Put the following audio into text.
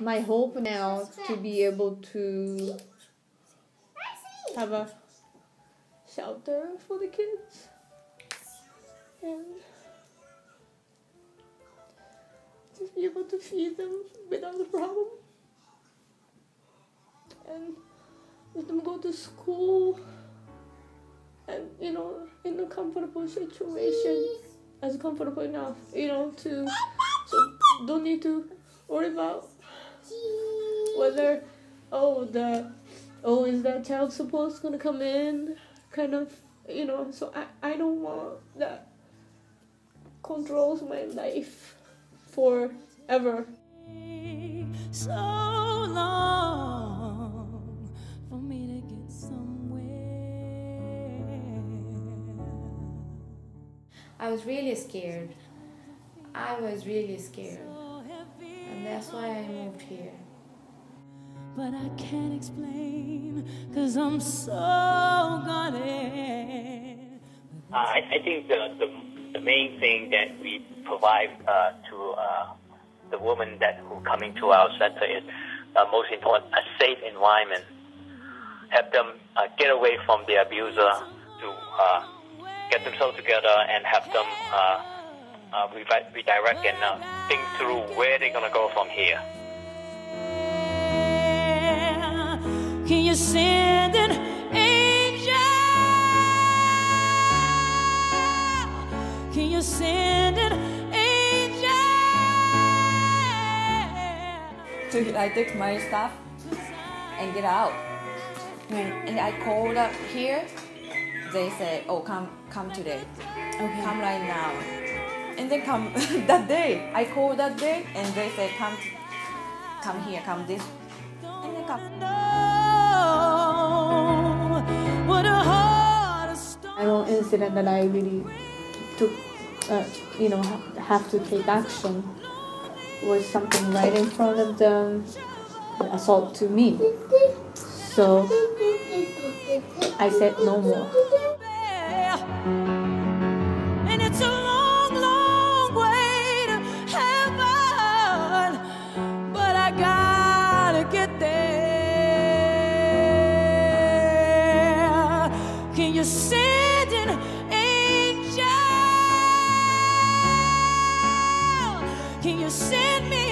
my hope now to be able to have a shelter for the kids. And just be able to feed them without a problem. And let them go to school. And you know in a comfortable situation. As comfortable enough you know to so don't need to worry about whether oh the oh is that child support gonna come in kind of you know so i i don't want that controls my life forever so long for me to get somewhere. I was really scared. I was really scared. So heavy, And that's why I moved here. but I can't explain, cause I'm so guarded. Uh, I, I think the, the, the main thing that we provide uh, to uh, the women that who coming to our center is uh, most important a safe environment. Help them uh, get away from the abuser to uh, get themselves together and have them uh, revi- redirect and uh, think through where they're gonna go from here. Can you send an angel? Can you send an angel? So I take my stuff and get out. And I called up here. They said, "Oh, come, come today. Okay. Come right now." And then come that day. I call that day, and they say "Come, come here, come this." And they come. No, what a heart. I know incident that I really took, uh, you know, have to take action was something right in front of them, assault to me. So I said no more. Can you send me?